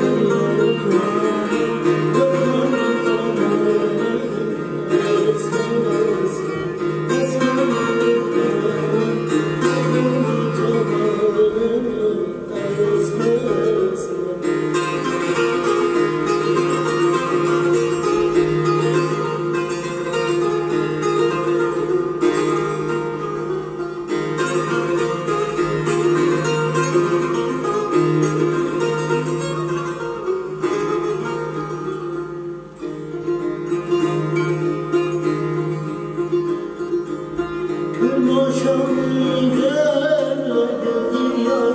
you. Gün yaşam gel, gel,